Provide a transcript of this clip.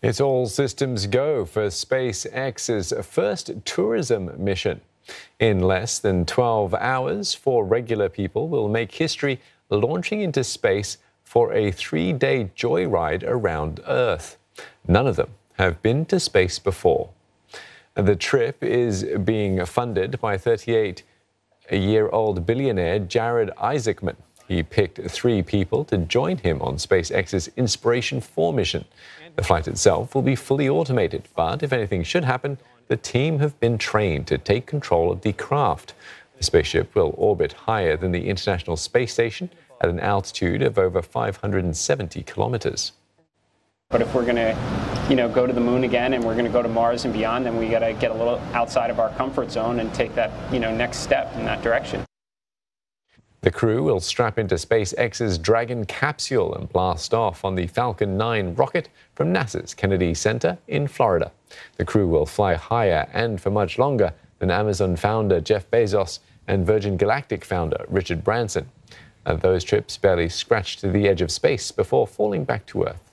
It's all systems go for SpaceX's first tourism mission. In less than 12 hours, four regular people will make history launching into space for a three day joyride around Earth. None of them have been to space before. The trip is being funded by 38 year old billionaire Jared Isaacman. He picked three people to join him on SpaceX's Inspiration 4 mission. The flight itself will be fully automated, but if anything should happen, the team have been trained to take control of the craft. The spaceship will orbit higher than the International Space Station at an altitude of over 570 kilometers. But if we're going to, you know, go to the moon again and we're going to go to Mars and beyond, then we got to get a little outside of our comfort zone and take that, you know, next step in that direction. The crew will strap into SpaceX's Dragon capsule and blast off on the Falcon 9 rocket from NASA's Kennedy Center in Florida. The crew will fly higher and for much longer than Amazon founder Jeff Bezos and Virgin Galactic founder Richard Branson. And those trips barely scratched to the edge of space before falling back to Earth.